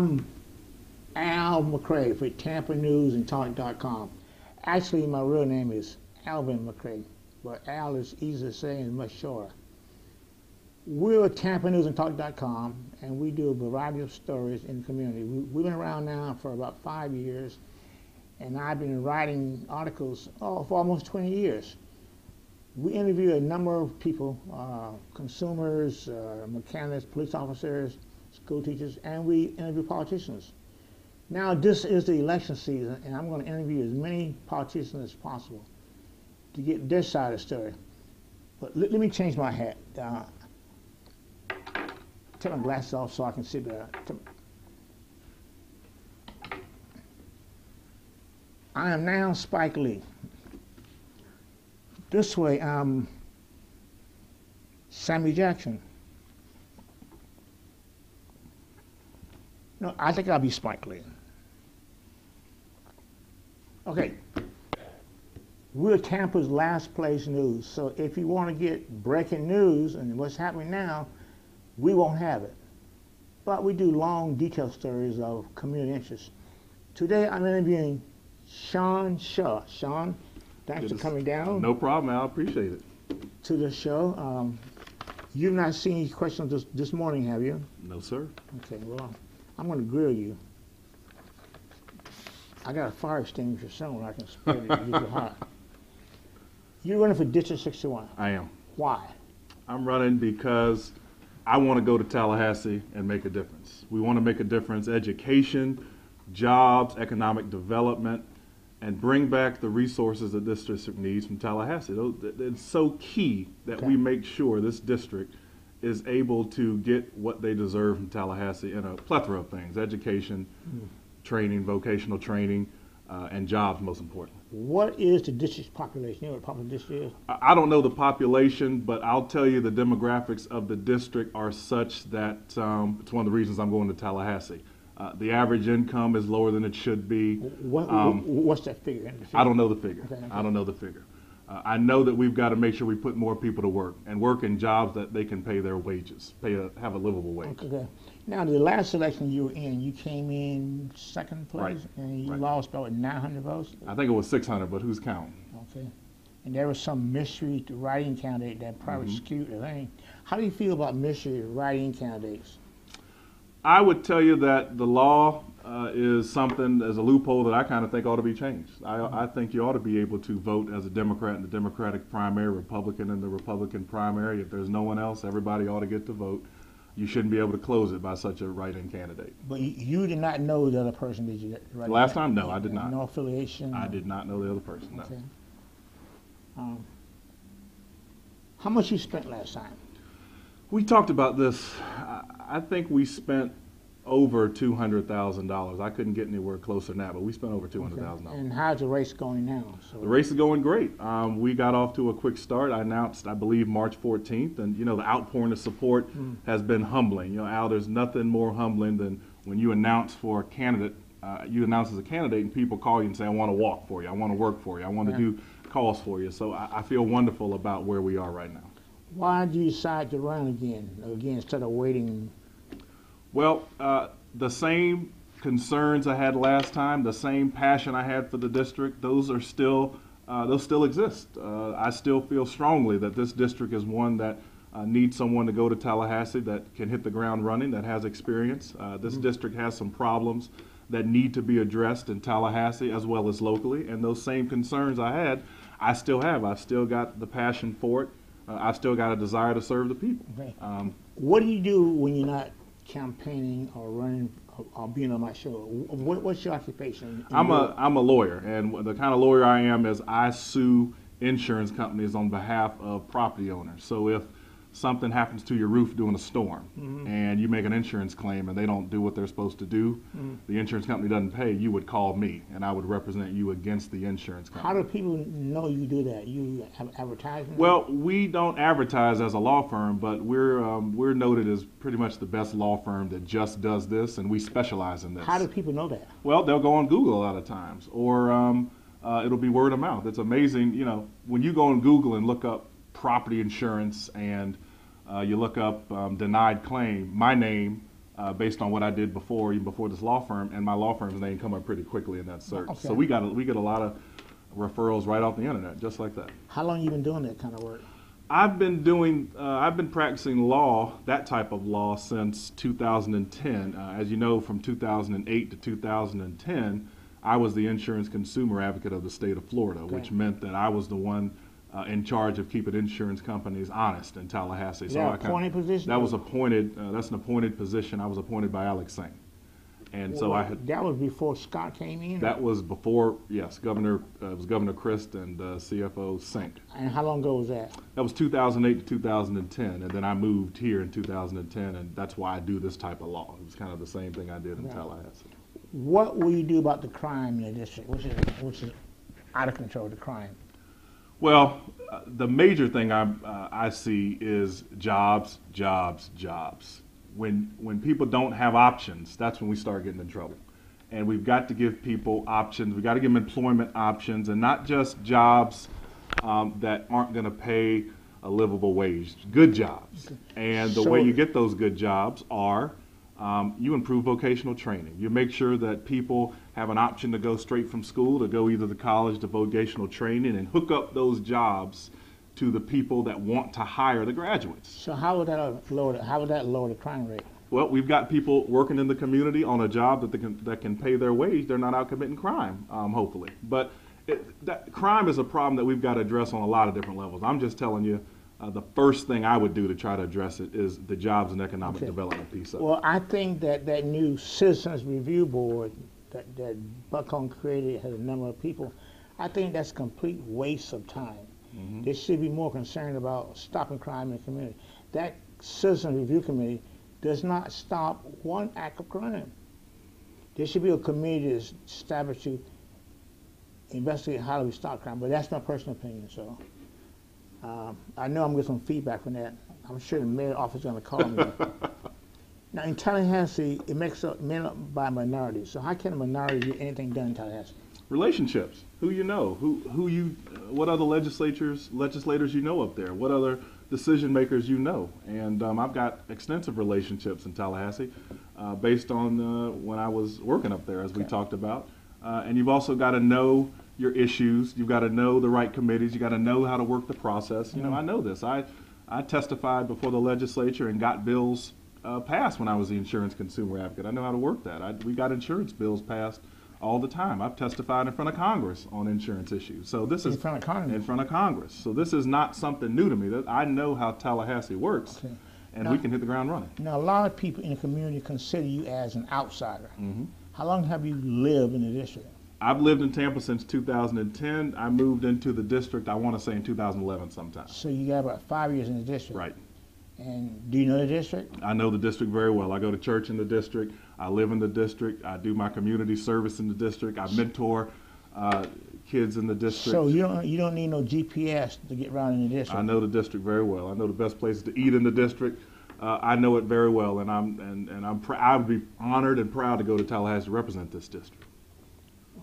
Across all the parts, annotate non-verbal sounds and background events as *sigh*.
I'm Al McCray for Tampa News and Talk.com. Actually, my real name is Alvin McCray, but Al is easy to say and much shorter. We're Tampa News and Talk.com, and we do a variety of stories in the community. We, we've been around now for about five years, and I've been writing articles oh, for almost 20 years. We interview a number of people, uh, consumers, uh, mechanics, police officers, school teachers, and we interview politicians. Now, this is the election season, and I'm going to interview as many politicians as possible to get their side of the story. But let, let me change my hat. Uh, take my glasses off so I can see better. I am now Spike Lee. This way, I'm Sammy Jackson. No, I think I'll be Spike Lee. Okay. We're Tampa's last place news. So if you want to get breaking news and what's happening now, we won't have it. But we do long, detailed stories of community interest. Today I'm interviewing Sean Shaw. Sean, thanks Good for coming down No problem, I Appreciate it. to the show. Um, you've not seen any questions this, this morning, have you? No, sir. Okay, well, I'm going to grill you. I got a fire extinguisher somewhere I can spread it to get you hot. You're running for District 61. I am. Why? I'm running because I want to go to Tallahassee and make a difference. We want to make a difference education, jobs, economic development, and bring back the resources that this district needs from Tallahassee. It's so key that Okay. we make sure this district is able to get what they deserve from Tallahassee in a plethora of things education, training, vocational training, uh, and jobs, most importantly. What is the district's population? You know what the population district is? I don't know the population, but I'll tell you the demographics of the district are such that um, it's one of the reasons I'm going to Tallahassee. Uh, the average income is lower than it should be. What, Um, what's that figure? I don't know the figure. Okay, okay. I don't know the figure. Uh, I know that we've got to make sure we put more people to work and work in jobs that they can pay their wages, pay a, have a livable wage. Okay. Now, the last election you were in, you came in second place, Right, and you right. lost about 900 votes. I think it was 600, but who's counting? Okay. And there was some mystery to writing candidate that probably Mm-hmm. skewed the thing. How do you feel about mystery writing candidates? I would tell you that the law uh, is something as a loophole that I kind of think ought to be changed. I, I think you ought to be able to vote as a Democrat in the Democratic primary, Republican in the Republican primary. If there's no one else, everybody ought to get to vote. You shouldn't be able to close it by such a write-in candidate. But you, you did not know the other person, did you? Right Last time, no, I did not. No affiliation? I did not know the other person. No. Okay. Um, how much you spent last time? We talked about this. I, I think we spent over two hundred thousand dollars. I couldn't get anywhere closer than that, but we spent over two hundred thousand dollars. And how's the race going now? So The race is going great. Um, we got off to a quick start. I announced, I believe, March 14th, and you know the outpouring of support has been humbling. You know, Al, there's nothing more humbling than when you announce for a candidate, uh, you announce as a candidate, and people call you and say, "I want to walk for you. I want to work for you. I want to Yeah. do calls for you." So I, I feel wonderful about where we are right now. why did you decide to run again? Again, instead of waiting? Well, uh, the same concerns I had last time, the same passion I had for the district, those are still, uh, those still exist. Uh, I still feel strongly that this district is one that uh, needs someone to go to Tallahassee that can hit the ground running, that has experience. Uh, this district has some problems that need to be addressed in Tallahassee as well as locally, and those same concerns I had, I still have. I've still got the passion for it. Uh, I've still got a desire to serve the people. Okay. Um, What do you do when you're not campaigning or running or, being on my show? What, what's your occupation? I'm a I'm a lawyer, and the kind of lawyer I am is I sue insurance companies on behalf of property owners. So if something happens to your roof during a storm, and you make an insurance claim and they don't do what they're supposed to do, the insurance company doesn't pay, you would call me, and I would represent you against the insurance company. How do people know you do that? You have advertising? Well, we don't advertise as a law firm, but we're um, we're noted as pretty much the best law firm that just does this, and we specialize in this. How do people know that? Well, they'll go on Google a lot of times, or um, uh, it'll be word of mouth. It's amazing, you know, when you go on Google and look up property insurance and uh, you look up um, denied claim, my name, uh, based on what I did before, even before this law firm, and my law firm's name come up pretty quickly in that search. So we got a, we get a lot of referrals right off the internet, just like that. How long you been doing that kind of work? I've been doing, uh, I've been practicing law, that type of law, since 2010. Uh, as you know, from 2008 to 2010, I was the insurance consumer advocate of the state of Florida, which meant that I was the one uh, in charge of keeping insurance companies honest in Tallahassee. Is that I a kinda- position? That was appointed. Uh, that's an appointed position. I was appointed by Alex Sink, and so I had. That was before Scott came in? That was before, yes, Governor. Uh, it was Governor Crist and uh, CFO Sink. And how long ago was that? That was 2008 to 2010, and then I moved here in 2010, and that's why I do this type of law. It was kind of the same thing I did in Right. Tallahassee. What will you do about the crime in the district, which is, which is out of control, the crime? Well, uh, the major thing I, uh, I see is jobs, jobs, jobs. When, when people don't have options, that's when we start getting in trouble. And we've got to give people options. We've got to give them employment options and not just jobs um, that aren't going to pay a livable wage, good jobs. And the way you get those good jobs are um, you improve vocational training. You make sure that people have an option to go straight from school to go either to college to vocational training and hook up those jobs to the people that want to hire the graduates. So how would that lower, the- how would that lower the crime rate? Well, we've got people working in the community on a job that they can, that can pay their wage. They're not out committing crime, um, hopefully. But it, that, crime is a problem that we've got to address on a lot of different levels. I'm just telling you, uh, the first thing I would do to try to address it is the jobs and economic Okay. development piece of it. Well, I think that that new Citizens Review Board that, that Buckhorn created has a number of people. I think that's a complete waste of time. Mm-hmm. They should be more concerned about stopping crime in the community. That Citizens Review Committee does not stop one act of crime. There should be a committee that's established to investigate how do we stop crime, but that's my personal opinion, so. Um, I know I'm getting some feedback from that. I'm sure the mayor office is gonna call me. *laughs* Now, in Tallahassee, it makes up men up by minorities. So how can a minority get anything done in Tallahassee? relationships who you know who who you uh, what other legislatures legislators you know up there what other decision makers you know and um, i've got extensive relationships in tallahassee uh, based on uh, when i was working up there as we Okay. talked about uh, and you've also got to know your issues you've got to know the right committees You've got to know how to work the process you know i know this i i testified before the legislature and got bills uh, passed when i was the insurance consumer advocate i know how to work that I, we got insurance bills passed all the time. I've testified in front of Congress on insurance issues. So this is In front of Congress? In front of Congress. So this is not something new to me. That I know how Tallahassee works, Okay. and Now- we can hit the ground running. Now, a lot of people in the community consider you as an outsider. Mm-hmm. How long have you lived in the district? I've lived in Tampa since 2010. I moved into the district. I want to say in 2011 sometime. So you got about five years in the district. Right. And do you know the district? I know the district very well. I go to church in the district. I live in the district. I do my community service in the district. I mentor uh, kids in the district. So you don't you don't need no GPS to get around in the district. I know the district very well. I know the best places to eat in the district. Uh, I know it very well, and I'm and, and I'm pr- I would be honored and proud to go to Tallahassee to represent this district.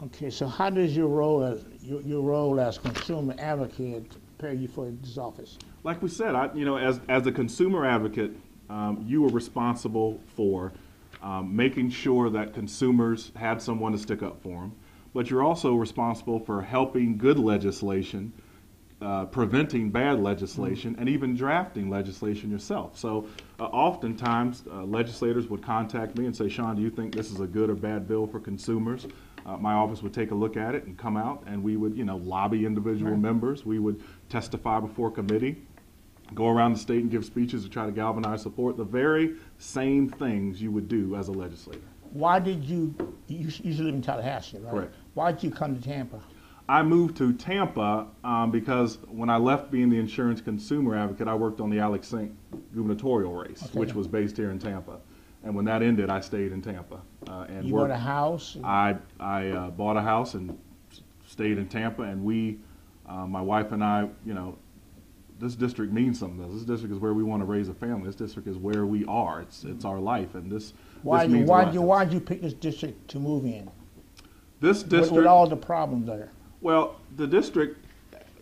Okay, so how does your role as your, your role as consumer advocate prepare you for this office? Like we said, I you know as as a consumer advocate, um, you were responsible for um, making sure that consumers had someone to stick up for them, but you're also responsible for helping good legislation. Uh, preventing bad legislation and even drafting legislation yourself. So, uh, oftentimes, uh, legislators would contact me and say, Sean, do you think this is a good or bad bill for consumers? Uh, my office would take a look at it and come out, and we would, you know, lobby individual members. We would testify before committee, go around the state and give speeches to try to galvanize support. The very same things you would do as a legislator. Why did you you used to live in Tallahassee, right? Correct. Why did you come to Tampa? I moved to Tampa um, because when I left being the insurance consumer advocate, I worked on the Alex Sink gubernatorial race, Okay. which was based here in Tampa. And when that ended, I stayed in Tampa uh, and You bought worked. a house. I I uh, bought a house and stayed in Tampa, and we, uh, my wife and I, you know, this district means something. to us. This district is where we want to raise a family. This district is where we are. It's it's our life, and this why this you why you why did you pick this district to move in? This With, district with all the problems there. Well, the district,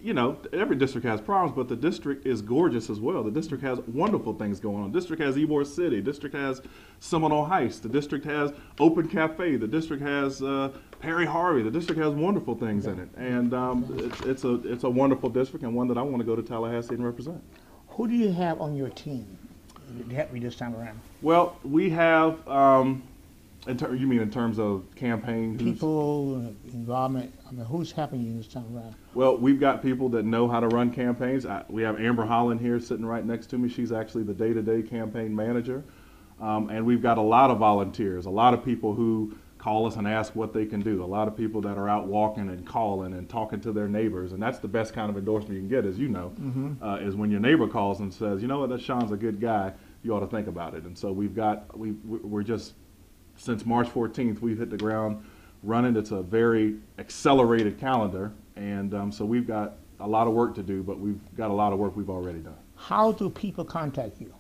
you know, every district has problems, but the district is gorgeous as well. The district has wonderful things going on. The district has Ybor City. The district has Seminole Heights. The district has Open Cafe. The district has uh, Perry Harvey. The district has wonderful things in it, and um, it's, it's a it's a wonderful district and one that I want to go to Tallahassee and represent. Who do you have on your team to help you this time around? Well, we have. Um, in ter- you mean in terms of campaign? People, uh, involvement. I mean, who's helping you this time around? Well, we've got people that know how to run campaigns. I, we have Amber Holland here sitting right next to me. She's actually the day-to-day campaign manager. Um, and we've got a lot of volunteers, a lot of people who call us and ask what they can do, a lot of people that are out walking and calling and talking to their neighbors. And that's the best kind of endorsement you can get, as you know, uh, is when your neighbor calls and says, you know what, that Sean's a good guy. You ought to think about it. And so we've got, we, we're just since March 14th, we've hit the ground running. It's a very accelerated calendar, and um, so we've got a lot of work to do, but we've got a lot of work we've already done. How do people contact you?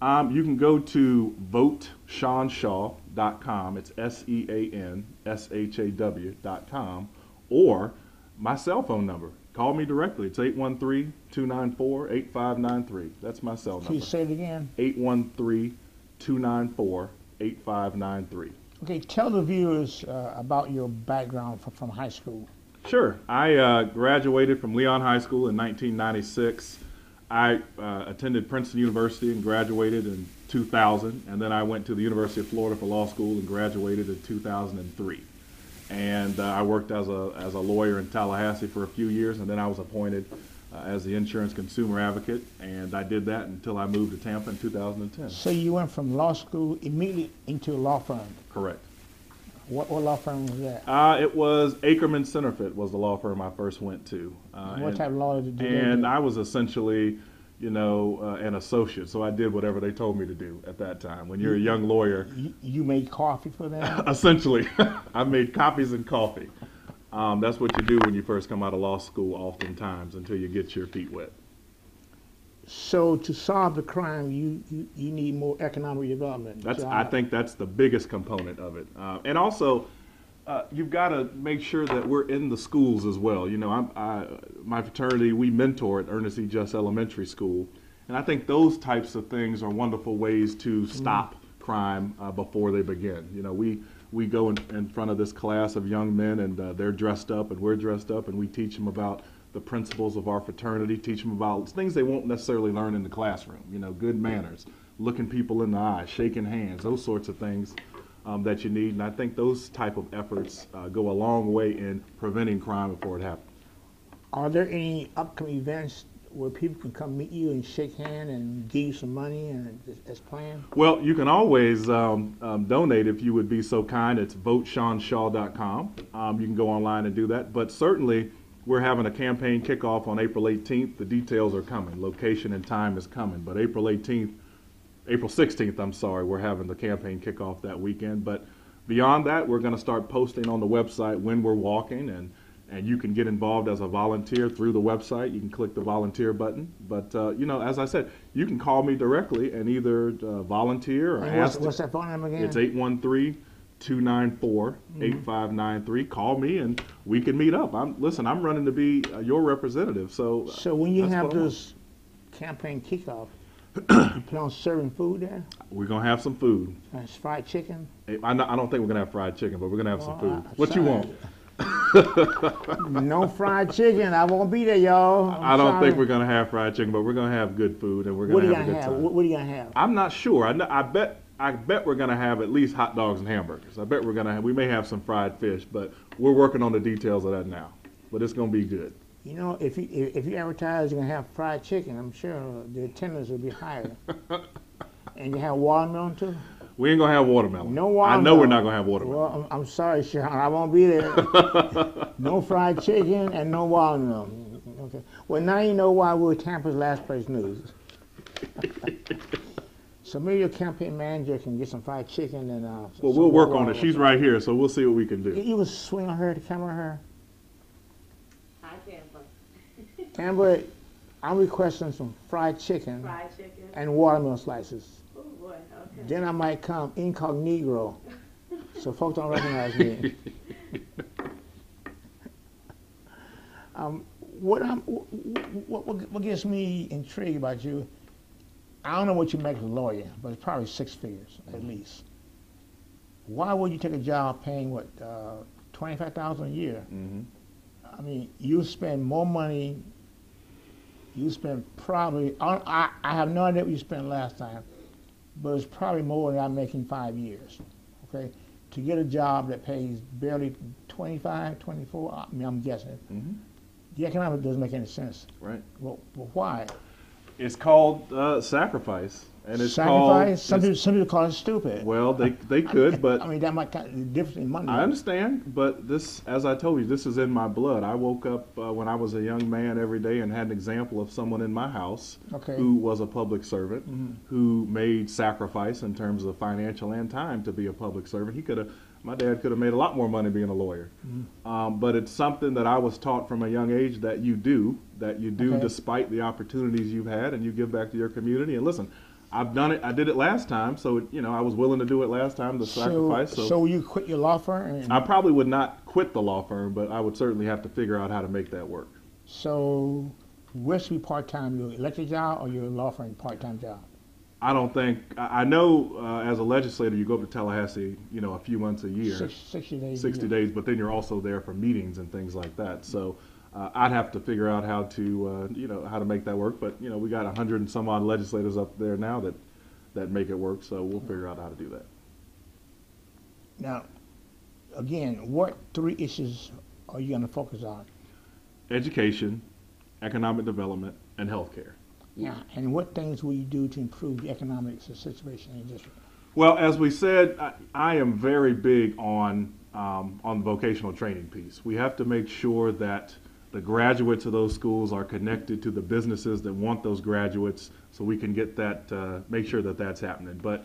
Um, you can go to voteseanshaw.com. It's S E A N S H A W.com, or my cell phone number. Call me directly. It's 813 294 8593. That's my cell Can you number. say it again? 813 294 8593. Okay, tell the viewers uh, about your background from, from high school. Sure. I uh, graduated from Leon High School in 1996. I uh, attended Princeton University and graduated in 2000, and then I went to the University of Florida for law school and graduated in 2003. And uh, I worked as a as a lawyer in Tallahassee for a few years, and then I was appointed as the insurance consumer advocate, and I did that until I moved to Tampa in 2010. So you went from law school immediately into a law firm. Correct. What, what law firm was that? Uh, it was Akerman Senterfitt was the law firm I first went to. Uh, what and- type of law did and do? I was essentially, you know, uh, an associate. So I did whatever they told me to do at that time. When you're a young lawyer, You, you made coffee for them? *laughs* essentially, *laughs* I made copies and coffee. Um, that's what you do when you first come out of law school, oftentimes, until you get your feet wet. so to solve the crime, you, you, you need more economic development. That's So I think that's the biggest component of it, uh, and also uh, you've got to make sure that we're in the schools as well. You know, I'm, I, my fraternity we mentor at Ernest E. Just Elementary School, and I think those types of things are wonderful ways to stop crime uh, before they begin. You know, we we go in, in front of this class of young men, and uh, they're dressed up, and we're dressed up, and we teach them about the principles of our fraternity, teach them about things they won't necessarily learn in the classroom. You know, good manners, looking people in the eye, shaking hands, those sorts of things um, that you need. And I think those type of efforts uh, go a long way in preventing crime before it happens. Are there any upcoming events where people can come meet you and shake hand and give you some money and as, planned? Well, you can always um, um, donate if you would be so kind. It's voteseanshaw.com. Um, you can go online and do that. But certainly, we're having a campaign kickoff on April 18th. The details are coming. Location and time is coming. But April 18th, April 16th, I'm sorry, we're having the campaign kickoff that weekend. But beyond that, we're going to start posting on the website when we're walking and and you can get involved as a volunteer through the website. You can click the volunteer button. But uh, you know, as I said, you can call me directly and either uh, volunteer or And what's, ask. what's that phone number again? It's 813-294-8593. Call me and we can meet up. I'm listen. I'm running to be uh, your representative. So uh, So when you have what I want. this campaign kickoff, *clears throat* you plan on serving food there? we're gonna have some food. Uh, fried chicken? I, I don't think we're gonna have fried chicken, but we're gonna have some food. I- What you want? *laughs* no fried chicken. I won't be there, y'all. I'm I don't think sorry. we're gonna have fried chicken, but we're gonna have good food and we're gonna have a good have? time. What, what are you gonna have? I'm not sure. I, kn- I bet I bet we're gonna have at least hot dogs and hamburgers. I bet we're gonna have, we may have some fried fish, but we're working on the details of that now. But it's gonna be good. You know, if you if if you advertise you're gonna have fried chicken, I'm sure the attendance will be higher. *laughs* and you have watermelon too. We ain't gonna have watermelon. No watermelon. I know we're not gonna have watermelon. Well, I'm, I'm sorry, Sean. I won't be there. *laughs* no fried chicken and no watermelon. Okay. Well, now you know why we're Tampa's last place news. *laughs* so maybe your campaign manager can get some fried chicken and. Uh, well, we'll work on it. She's right here, so we'll see what we can You, do. you was swing on her to camera her. Hi, Tampa. *laughs* Amber, I'm requesting some fried chicken Fried chicken. and watermelon slices. Then I might come incognito, so folks don't recognize me. *laughs* Um, what, I'm, what, what, what gets me intrigued about you, I don't know what you make as a lawyer, but it's probably six figures at least. Why would you take a job paying what uh, twenty five thousand a year? Mhm. I mean, you spend more money. You spend probably. I, I, I have no idea what you spent last time, but it's probably more than I'm making five years. Okay, to get a job that pays barely 25, 24. I mean, I'm guessing. Mhm. The economic doesn't make any sense. Right. Well, well why? It's called uh, sacrifice, and it's Sacrifice. called. some, people, some people call it stupid. well, they they could, but *laughs* I mean, that might kind of difference in money. I understand, but this, as I told you, this is in my blood. I woke up uh, when I was a young man every day and had an example of someone in my house Okay. who was a public servant, Mhm. who made sacrifice in terms of financial and time to be a public servant. He could have, my dad could have made a lot more money being a lawyer. Mm-hmm. Um, but it's something that I was taught from a young age that you do, that you do Okay. despite the opportunities you've had, and you give back to your community. And listen, I've done it. I did it last time, so you know I was willing to do it last time to sacrifice. So, so you quit your law firm? And, I probably would not quit the law firm, but I would certainly have to figure out how to make that work. So, which be part time, your elected job or your law firm part time job? I don't think I know uh, as a legislator you go up to Tallahassee, you know, a few months a year, Six, 60 days. a 60 year. days, but then you're also there for meetings and things like that. So uh, I'd have to figure out how to, uh, you know, how to make that work. But you know, we got a hundred and some odd legislators up there now that that make it work. So we'll figure out how to do that. Now, again, what three issues are you going to focus on? Education, economic development, and healthcare. Yeah. And what things will you do to improve the economic situation in the district? Well, as we said, I, I am very big on um, on the vocational training piece. We have to make sure that the graduates of those schools are connected to the businesses that want those graduates, so we can get that, uh, make sure that that's happening. But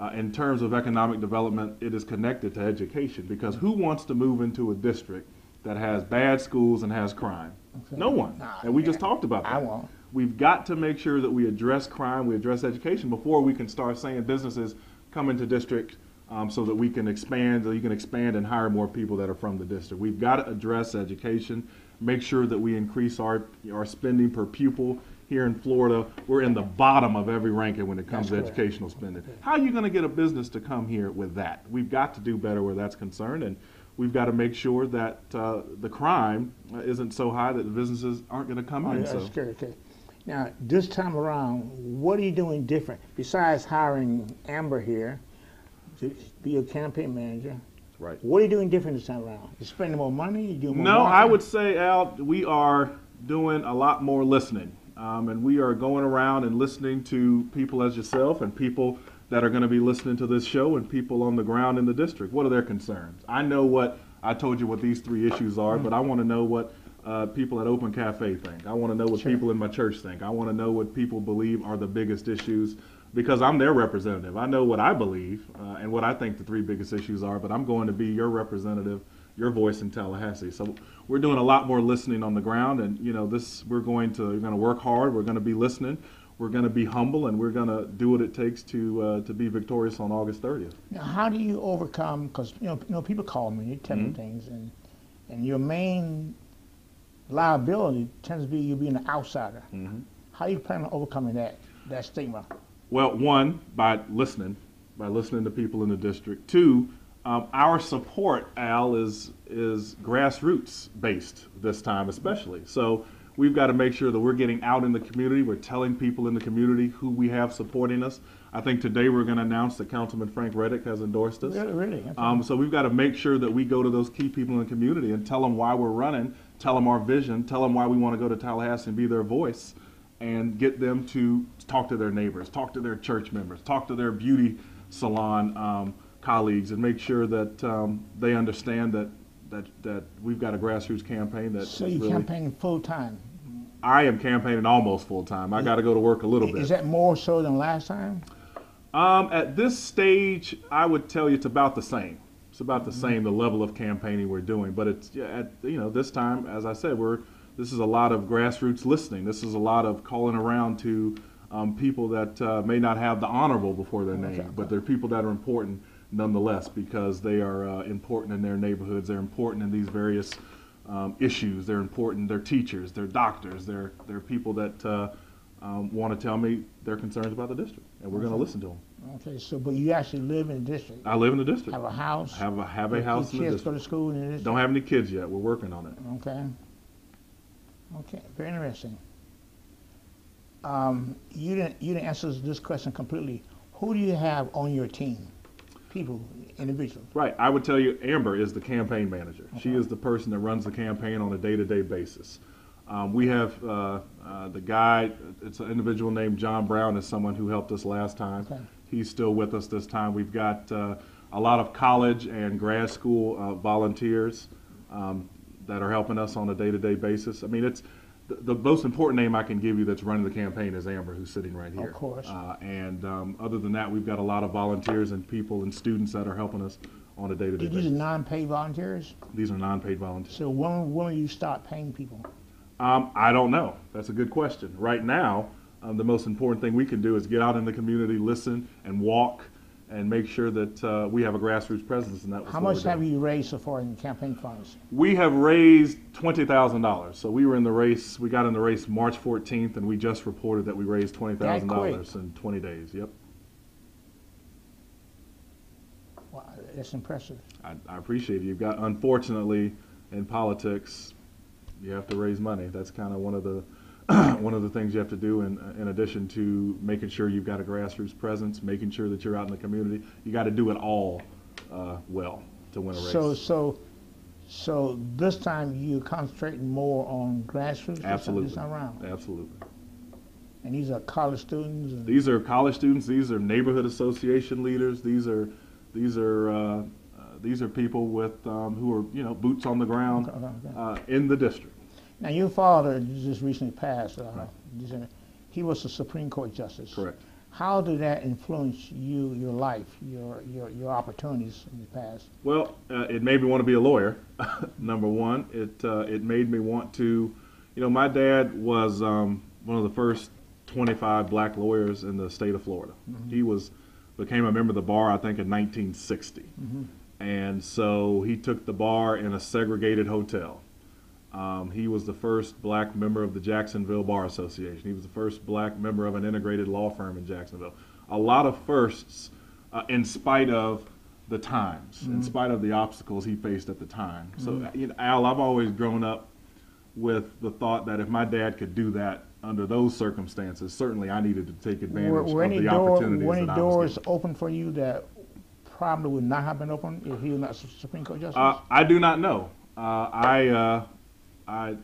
uh, in terms of economic development, it is connected to education because who wants to move into a district that has bad schools and has crime? Okay. No one. Nah, And we just talked about that. I won't. We've got to make sure that we address crime, we address education before we can start saying businesses come into district um, so that we can expand, so you can expand and hire more people that are from the district. We've got to address education, make sure that we increase our, our spending per pupil. Here in Florida, we're in the bottom of every ranking when it comes That's to correct. educational spending. How are you going to get a business to come here with that? We've got to do better where that's concerned, and we've got to make sure that uh, the crime isn't so high that the businesses aren't going to come Oh, in. so. Okay. Now, this time around, what are you doing different besides hiring Amber here to be your campaign manager? Right. What are you doing different this time around? You spending more money? You doing more No, I would say, Al, we are doing a lot more listening. Um, and we are going around and listening to people as yourself and people that are going to be listening to this show and people on the ground in the district. What are their concerns? I know what, I told you what these three issues are, but I want to know what uh, people at Open Cafe think. I want to know what Sure. people in my church think. I want to know what people believe are the biggest issues because I'm their representative. I know what I believe uh, and what I think the three biggest issues are, but I'm going to be your representative, your voice in Tallahassee. So we're doing a lot more listening on the ground, and you know, this we're going to we're going to work hard. We're going to be listening. We're going to be humble, and we're going to do what it takes to uh, to be victorious on August 30th. Now, how do you overcome? Because you know, you know, people call me, they tell me Mhm. things, and and your main liability tends to be you being an outsider. Mm-hmm. How you plan on overcoming that that stigma? Well, one, by listening, by listening to people in the district. Two, um, our support, Al, is is grassroots based this time, especially. So we've got to make sure that we're getting out in the community. We're telling people in the community who we have supporting us. I think today we're going to announce that Councilman Frank Reddick has endorsed us. Really, really. Okay. Um, so we've got to make sure that we go to those key people in the community and tell them why we're running, tell them our vision, tell them why we want to go to Tallahassee and be their voice, and get them to talk to their neighbors, talk to their church members, talk to their beauty salon um, colleagues, and make sure that um, they understand that, that that we've got a grassroots campaign that So you're really. campaigning full time. I am campaigning almost full time. I got to go to work a little bit. Is that more so than last time? Um, at this stage, I would tell you it's about the same. It's about the same, the level of campaigning we're doing. But it's at you know this time, as I said, we're this is a lot of grassroots listening. This is a lot of calling around to um, people that uh, may not have the honorable before their Okay. name, but they're people that are important nonetheless because they are uh, important in their neighborhoods. They're important in these various um, issues. They're important. They're teachers. They're doctors. They're they're people that uh, um, want to tell me their concerns about the district, and we're going to listen to them. Okay, so, but you actually live in the district? I live in the district. Have a house? have a have a house in the Kids go to school in the district? Don't have any kids yet. We're working on it. Okay. Okay, very interesting. Um, you didn't, you didn't answer this question completely. Who do you have on your team? People, individuals? Right. I would tell you, Amber is the campaign manager. She is the person that runs the campaign on a day-to-day basis. Um, we have uh, uh, the guy. It's an individual named John Brown. Is someone who helped us last time. Okay. He's still with us this time. We've got uh, a lot of college and grad school uh, volunteers um, that are helping us on a day-to-day basis. I mean, it's the, the most important name I can give you that's running the campaign is Amber, who's sitting right here. Of course. Uh, and um, other than that, we've got a lot of volunteers and people and students that are helping us on a day-to-day These are non-paid volunteers? These are non-paid volunteers. So when, when will you start paying people? Um, I don't know. That's a good question. Right now, um, the most important thing we can do is get out in the community, listen, and walk, and make sure that uh, we have a grassroots presence. And that was How much have you raised so far in campaign funds? We have raised twenty thousand dollars. So we were in the race. We got in the race March fourteenth, and we just reported that we raised twenty thousand dollars in twenty days. Yep. Wow, that's impressive. I, I appreciate it. You've got, unfortunately, in politics, you have to raise money. That's kind of one of the *clears throat* one of the things you have to do. In in addition to making sure you've got a grassroots presence, making sure that you're out in the community, you got to do it all uh, well to win a race. So, so, so this time you're concentrating more on grassroots Absolutely. this time around? Absolutely. And these are college students and? These are college students. These are neighborhood association leaders. These are these are uh, uh, these are people with um, who are you know boots on the ground Okay, okay. uh, in the district. Now, your father just recently passed. Uh, Right. He was a Supreme Court justice. Correct. How did that influence you, your life, your your, your opportunities in the past? Well, uh, it made me want to be a lawyer. *laughs* Number one, it uh, it made me want to, you know, my dad was um, one of the first 25 black lawyers in the state of Florida. He was became a member of the bar, I think, in 1960, and so he took the bar in a segregated hotel. Um, he was the first black member of the Jacksonville Bar Association. He was the first black member of an integrated law firm in Jacksonville. A lot of firsts, uh, in spite of the times, in spite of the obstacles he faced at the time. So, uh, you know, Al, I've always grown up with the thought that if my dad could do that under those circumstances, certainly I needed to take advantage Were, were of the door, opportunities were any that doors open for you that probably would not have been open if he was not Su- Supreme Court justice? Uh, I do not know. Uh, I, uh, I,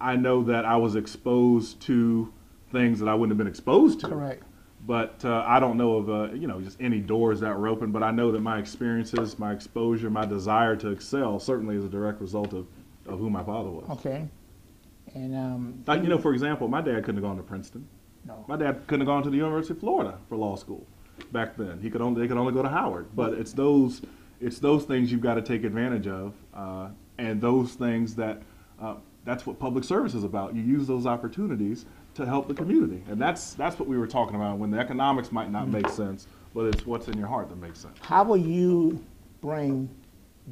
I know that I was exposed to things that I wouldn't have been exposed to. Correct. But uh, I don't know of uh, you know just any doors that were open. But I know that my experiences, my exposure, my desire to excel certainly is a direct result of, of who my father was. Okay. And um, Like you know, for example, my dad couldn't have gone to Princeton. no. My dad couldn't have gone to the University of Florida for law school back then. He could only they could only go to Howard. But it's those it's those things you've got to take advantage of, uh, and those things that uh, that's what public service is about. You use those opportunities to help the community, and that's that's what we were talking about when the economics might not make sense, but it's what's in your heart that makes sense. How will you bring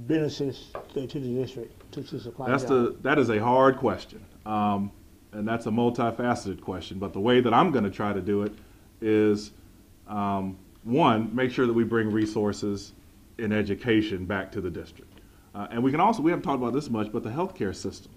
businesses to, to the district to, to supply That's the that is a hard question, um, and that's a multifaceted question. But the way that I'm going to try to do it is, um, one, make sure that we bring resources in education back to the district, uh, and we can also we haven't talked about this much, but the healthcare system.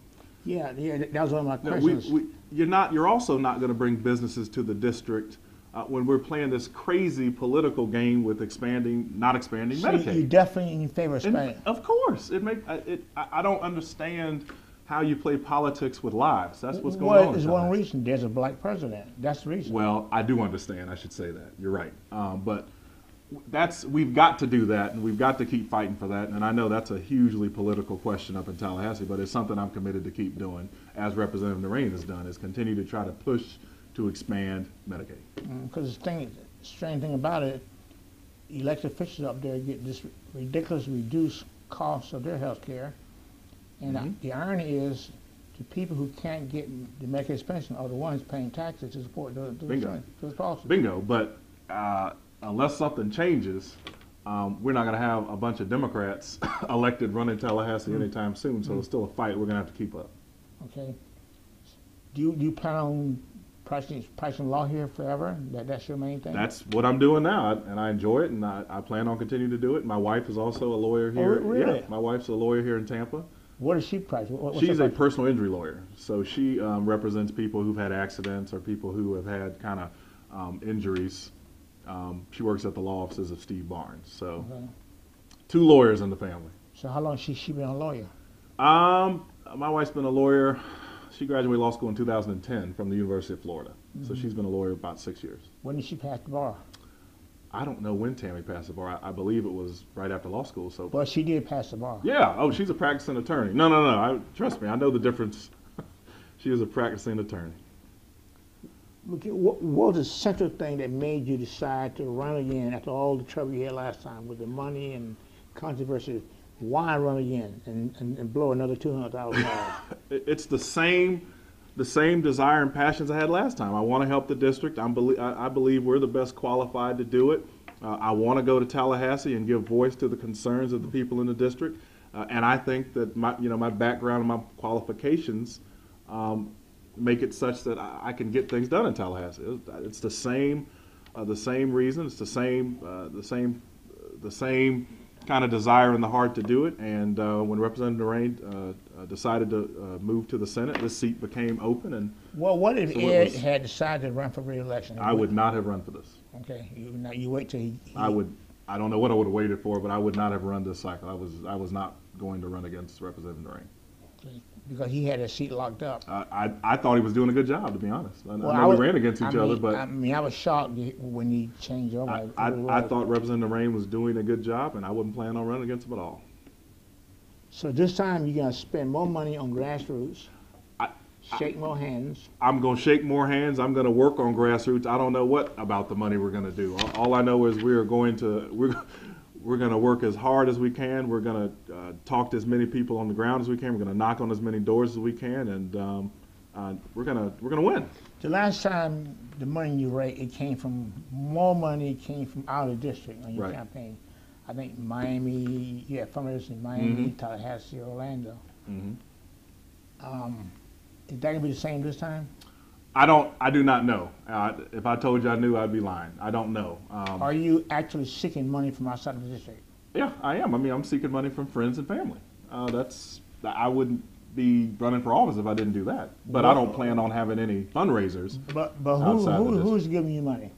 Yeah, yeah, that was one of my No, we, questions. we, you're not. You're also not going to bring businesses to the district uh, when we're playing this crazy political game with expanding, not expanding so Medicaid. you're definitely in favor of And Spain. of course, it make I- it. I I don't understand how you play politics with lives. That's what's going well, on. there's one reason. There's a black president. That's the reason. Well, I do understand. I should say that. You're right. Um, but that's we've got to do that, and we've got to keep fighting for that. And I know that's a hugely political question up in Tallahassee, but it's something I'm committed to keep doing, as Representative Narain has done, is continue to try to push to expand Medicaid. Because the thing, strange thing about it, elected officials up there get this ridiculous reduced cost of their health care. And Mhm. the irony is, the people who can't get the Medicaid pension are the ones paying taxes to support those, those, Bingo. those policies. Bingo. But uh, unless something changes, um, we're not going to have a bunch of Democrats *laughs* elected running Tallahassee anytime soon. So it's still a fight we're going to have to keep up. Okay. Do you, do you plan on practicing, practicing law here forever? That, that's your main thing? That's what I'm doing now, and I enjoy it, and I, I plan on continuing to do it. My wife is also a lawyer here. Oh, really? Yeah, my wife's a lawyer here in Tampa. What does she practice? What, She's a personal injury lawyer, so she um, represents people who've had accidents or people who have had kind of um, injuries. Um, she works at the law offices of Steve Barnes. So Okay. two lawyers in the family. So how long she she been a lawyer? Um, my wife's been a lawyer. She graduated law school in 2010 from the University of Florida. So Mm-hmm. she's been a lawyer about six years. When did she pass the bar? I don't know when Tammy passed the bar. I, I believe it was right after law school. So Well, she did pass the bar. yeah. Oh, she's a practicing attorney. No, no, no. I, trust me, I know the difference. *laughs* she is a practicing attorney. What, what was the central thing that made you decide to run again after all the trouble you had last time with the money and controversy? Why run again and, and, and blow another two hundred thousand dollars? *laughs* It's the same, the same desire and passions I had last time. I want to help the district. I'm belie- I, I believe we're the best qualified to do it. Uh, I want to go to Tallahassee and give voice to the concerns of the people in the district. Uh, and I think that my, you know, my background and my qualifications um, make it such that I, I can get things done in Tallahassee. It's, it's the same, uh, the same reason. It's the same, uh, the same, the same kind of desire in the heart to do it. And uh, when Representative Narain uh, uh, decided to uh, move to the Senate, this seat became open, and well, what if So Ed was- had decided to run for re-election? I would not have run for this. Okay, you, now you wait till he. he I would. I don't know what I would have waited for, but I would not have run this cycle. I was. I was not going to run against Representative Narain. Because he had his seat locked up. I, I, I thought he was doing a good job, to be honest. I, Well, I know was- we ran against I each other, but I mean, I was shocked when he changed over. I, I, I thought Representative Narain was doing a good job, and I wouldn't plan on running against him at all. So this time you're gonna spend more money on grassroots, I- shake more hands. I'm going to shake more hands. I'm going to work on grassroots. I don't know what about the money we're going to do. All, all I know is we are going to we're we're going to work as hard as we can. We're going to uh, talk to as many people on the ground as we can. We're going to knock on as many doors as we can, and um, uh, we're going to we're going to win. The last time the money you raised, it came from more money came from out of district on your Right. campaign. I think Miami, you had fundraisers in Miami, Mhm. Tallahassee, Orlando. Mhm. Um, is that gonna be the same this time? I don't. I do not know. Uh, if I told you I knew, I'd be lying. I don't know. Um, Are you actually seeking money from outside of the district? Yeah, I am. I mean, I'm seeking money from friends and family. Uh, that's I wouldn't be running for office if I didn't do that. But I don't plan on having any fundraisers. But but who, who who's giving you money?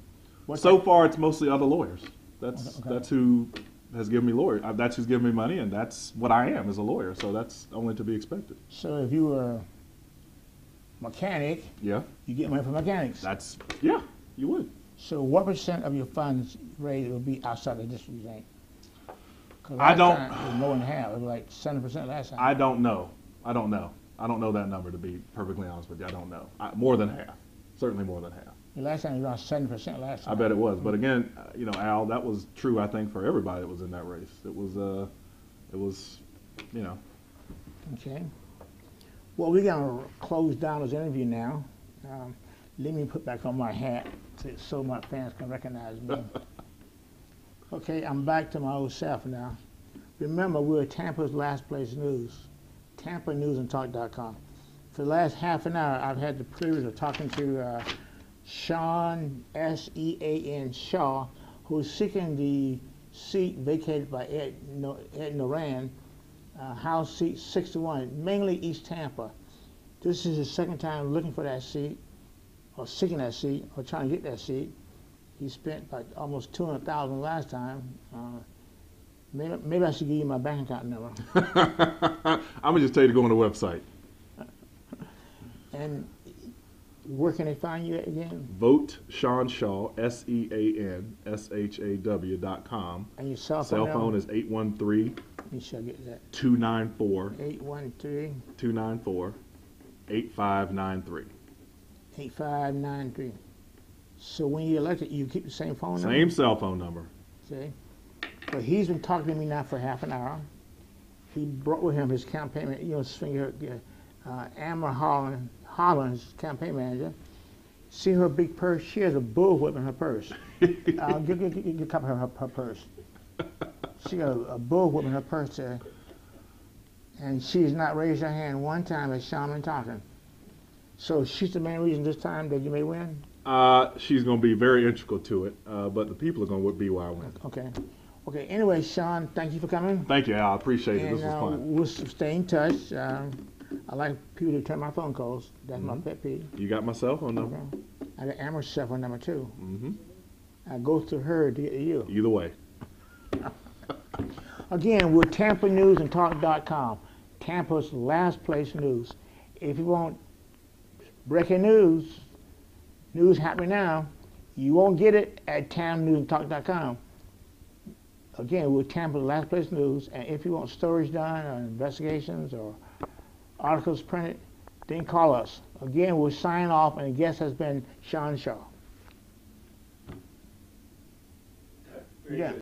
What So far, it's mostly other lawyers. That's Okay. that's who has given me lawyer. Uh, that's who's given me money, and that's what I am as a lawyer. So that's only to be expected. so if you were mechanic, Yeah, you get money from mechanics. that's yeah. You would. So what percent of your funds raised will be outside the district, you think? I don't- time more than half, it was like seven percent last time. I don't know. I don't know. I don't know that number to be perfectly honest with you. I don't know. I, more than half. Certainly more than half. The last time it was around seven percent last time. I bet it was. But again, uh, you know, Al, that was true. I think for everybody that was in that race. It was. Uh, it was. You know. Okay. Well, we're gonna close down this interview now. Um, let me put back on my hat so my fans can recognize me. *laughs* okay, I'm back to my old self now. Remember, we're Tampa's Last Place News, TampaNewsAndTalk.com. For the last half an hour, I've had the privilege of talking to uh, Sean S E A N Shaw, who's seeking the seat vacated by Ed, no- Ed Narain uh, House seat 61, mainly East Tampa. This is his second time looking for that seat, or seeking that seat, or trying to get that seat. He spent like almost 200000 last time. Uh, maybe, maybe I should give you my bank account number. *laughs* I'm gonna just tell you to go on the website. *laughs* And where can they find you again? Vote Sean Shaw S E A N S H A W dot com. And your cell phone Cell phone number? is 813 You shall get that. 294 813 294 8593. 8593. So when you elected, you keep the same phone number? Same cell phone number. See? But he's been talking to me now for half an hour. He brought with him his campaign, you know, uh, Amber Holland, Holland's campaign manager. See her big purse? She has a bullwhip in her purse. *laughs* uh, give, give, give, give a copy of her, her purse. *laughs* she got a, a bullwhip in her purse there, and she's not raised her hand one time as Shaman talking. So she's the main reason this time that you may win. Uh, she's going to be very integral to it, uh, but the people are going to be why I win. Okay. Okay. Anyway, Sean, thank you for coming. Thank you, Al. I appreciate it. And This was uh, fun. we'll stay in touch. Um, I like people to return my phone calls. That's my Mhm. pet peeve. You got my cell phone number? Okay. I got Amber's cell phone number too. Mm-hmm. I go to her to get to you. Either way. *laughs* Again, we're Tampa News and Talk.com. Tampa's last place news. If you want breaking news, news happening now, you won't get it at tampanewsandtalk.com. Again, we're Tampa's last place news, and if you want stories done or investigations or articles printed, then call us. Again, we'll sign off, and the guest has been Sean Shaw. Very Yeah. good.